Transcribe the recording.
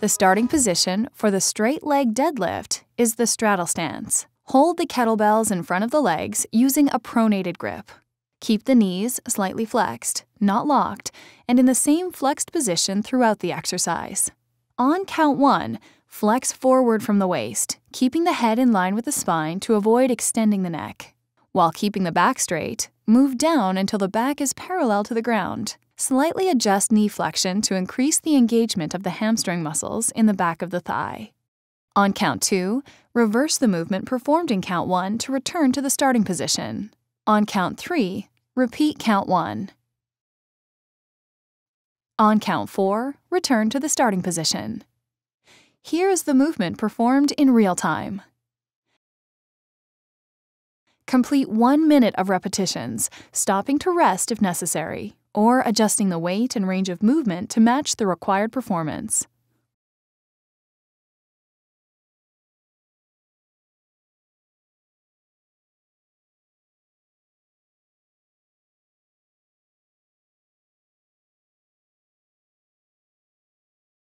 The starting position for the straight leg deadlift is the straddle stance. Hold the kettlebells in front of the legs using a pronated grip. Keep the knees slightly flexed, not locked, and in the same flexed position throughout the exercise. On count one, flex forward from the waist, keeping the head in line with the spine to avoid extending the neck. While keeping the back straight, move down until the back is parallel to the ground. Slightly adjust knee flexion to increase the engagement of the hamstring muscles in the back of the thigh. On count two, reverse the movement performed in count one to return to the starting position. On count three, repeat count one. On count four, return to the starting position. Here is the movement performed in real time. Complete one minute of repetitions, stopping to rest if necessary, or adjusting the weight and range of movement to match the required performance.